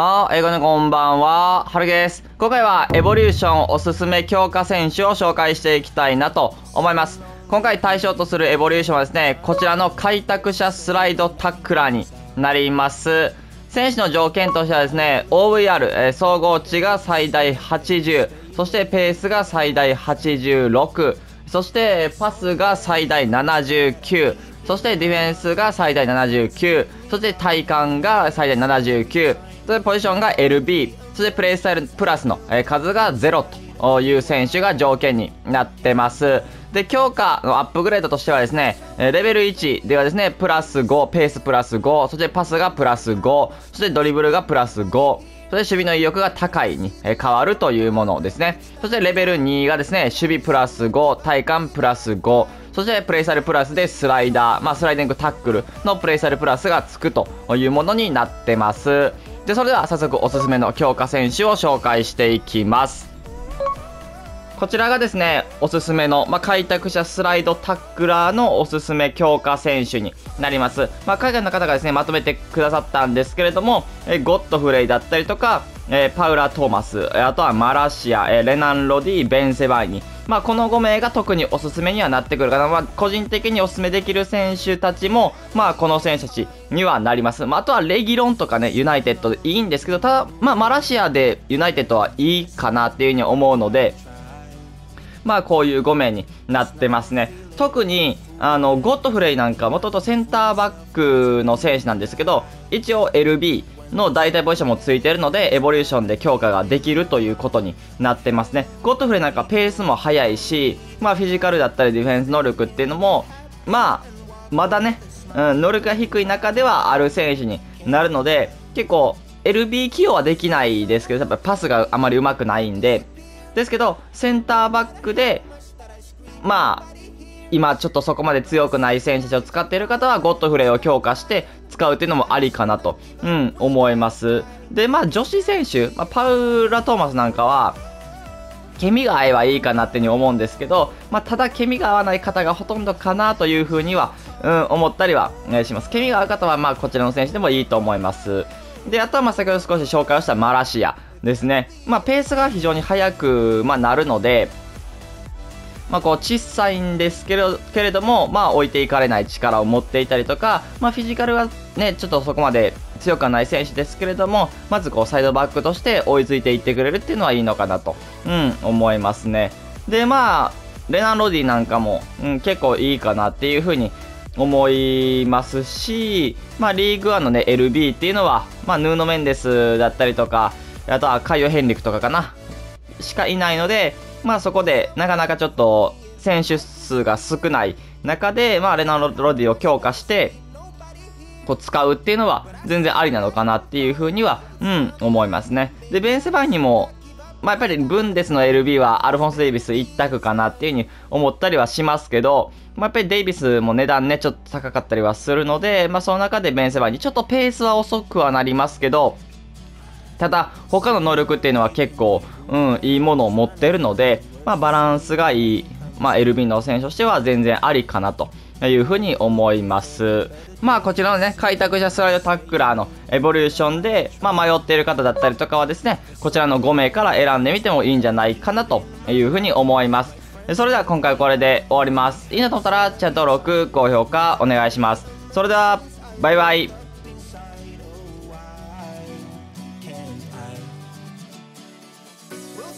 はー、英語のこんばんは、はるです。今回はエボリューションおすすめ強化選手を紹介していきたいなと思います。今回対象とするエボリューションはですね、こちらの開拓者スライドタックラーになります。選手の条件としてはですね、OVR、えー、総合値が最大80、そしてペースが最大86、そしてパスが最大79、そしてディフェンスが最大79、そして体感が最大79、そしてポジションが LB、そしてプレイスタイルプラスの数が0という選手が条件になってます。で、強化のアップグレードとしてはですね、レベル1ではですね、プラス5、ペースプラス5、そしてパスがプラス5、そしてドリブルがプラス5、そして守備の意欲が高いに変わるというものですね。そしてレベル2がですね、守備プラス5、体感プラス5、そしてプレイサルプラスでスライダー、まあスライディングタックルのプレイサルプラスがつくというものになってます。で、それでは早速おすすめの強化選手を紹介していきます。こちらがですね、おすすめの、まあ、開拓者スライドタックラーのおすすめ強化選手になります。まあ、海外の方がですね、まとめてくださったんですけれども、えゴッドフレイだったりとか、え、パウラ・トーマス、あとはマラシア、え、レナン・ロディ、ベン・セバイニ、まあ、この5名が特におすすめにはなってくるかな。まあ、個人的におすすめできる選手たちも、まあ、この選手たちにはなります。まあ、あとはレギロンとかね、ユナイテッドでいいんですけど、ただ、まあ、マラシアでユナイテッドはいいかなっていうふうに思うので、まあ、こういう5名になってますね。特に、あの、ゴッドフレイなんか、もともとセンターバックの選手なんですけど、一応 LB、の大体ポジションもついてるので、エボリューションで強化ができるということになってますね。ゴッドフレなんかペースも速いし、まあフィジカルだったりディフェンス能力っていうのも、まあ、まだね、うん、能力が低い中ではある選手になるので、結構 LB 起用はできないですけど、やっぱパスがあまり上手くないんで、ですけど、センターバックで、まあ、今ちょっとそこまで強くない選手たちを使っている方はゴッドフレイを強化して使うっていうのもありかなと、うん、思います。で、まあ女子選手、まあ、パウラ・トーマスなんかは、ケミが合えばいいかなってに思うんですけど、まあ、ただケミが合わない方がほとんどかなというふうには、うん、思ったりは、します。ケミが合う方は、まあ、こちらの選手でもいいと思います。で、あとは、まあ、先ほど少し紹介をしたマラシアですね。まあ、ペースが非常に速く、まあ、なるので、まあ、こう小さいんですけれけれども、まあ、置いていかれない力を持っていたりとか、まあ、フィジカルはね、ちょっとそこまで強くはない選手ですけれども、まずこうサイドバックとして追いついていってくれるっていうのはいいのかなと、うん、思いますね。で、まあ、レナン・ロディなんかも、うん、結構いいかなっていうふうに思いますし、まあ、リーグワンのね、LB っていうのは、まあ、ヌーノ・メンデスだったりとか、あとはカイオ・ヘンリクとかかな、しかいないので、まあそこでなかなかちょっと選手数が少ない中で、まあレナロロディを強化して、こう使うっていうのは全然ありなのかなっていうふうには、うん、思いますね。で、ベンセバンにも、まあやっぱりブンデスの LB はアルフォンス・デイビス一択かなっていうふうに思ったりはしますけど、まあやっぱりデイビスも値段ね、ちょっと高かったりはするので、まあその中でベンセバンにちょっとペースは遅くはなりますけど、ただ、他の能力っていうのは結構、うん、いいものを持ってるので、まあ、バランスがいい、まあ、LB の選手としては全然ありかなと。いうふうに思います。まあこちらのね、開拓者スライドタックラーのエボリューションで、まあ迷っている方だったりとかはですね、こちらの5名から選んでみてもいいんじゃないかなというふうに思います。それでは今回これで終わります。いいなと思ったらチャンネル登録、高評価お願いします。それでは、バイバイ。